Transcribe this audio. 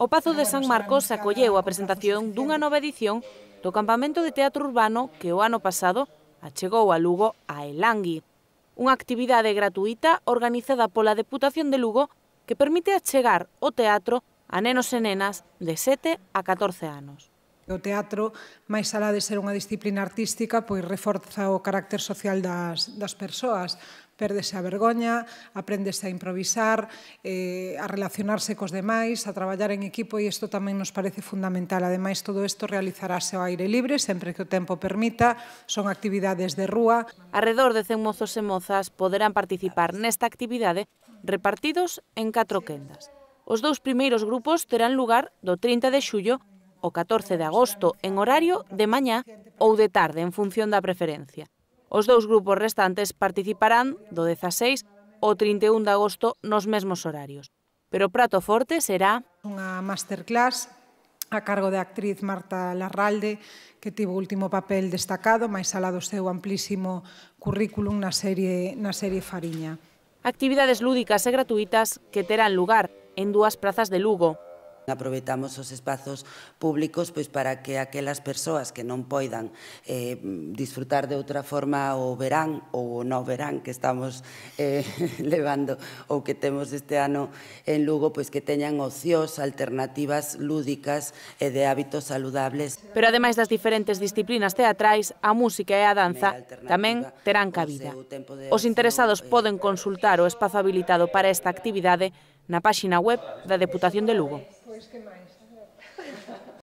O Pazo de San Marcos acolleu a presentación dunha nova edición do Campamento de Teatro Urbano que o ano pasado achegou a Lugo a Elangui, unha actividade gratuita organizada pola Deputación de Lugo que permite achegar o teatro a nenos e nenas de 7 a 14 anos o teatro, máis alá de ser unha disciplina artística, pois reforza o carácter social das, das persoas. Pérdese a vergoña, aprendese a improvisar, eh, a relacionarse cos demais, a traballar en equipo e isto tamén nos parece fundamental. Ademais, todo isto realizarase ao aire libre, sempre que o tempo permita, son actividades de rúa. Arredor de 100 mozos e mozas poderán participar nesta actividade repartidos en catro quendas. Os dous primeiros grupos terán lugar do 30 de xullo o 14 de agosto en horario de mañá ou de tarde en función da preferencia. Os dous grupos restantes participarán do 16 ao 31 de agosto nos mesmos horarios. Pero o prato forte será... Unha masterclass a cargo da actriz Marta Larralde, que tivo o último papel destacado, máis alá do seu amplísimo currículum na serie, na serie Fariña. Actividades lúdicas e gratuitas que terán lugar en dúas prazas de Lugo, Aproveitamos os espazos públicos pois para que aquelas persoas que non poidan eh, disfrutar de outra forma o verán ou o no verán que estamos eh, levando ou que temos este ano en Lugo, pois que teñan ocios, alternativas lúdicas e de hábitos saludables. Pero ademais das diferentes disciplinas teatrais, a música e a danza tamén terán cabida. Os interesados eh, poden consultar o espazo habilitado para esta actividade na páxina web da Deputación de Lugo. Pois que máis?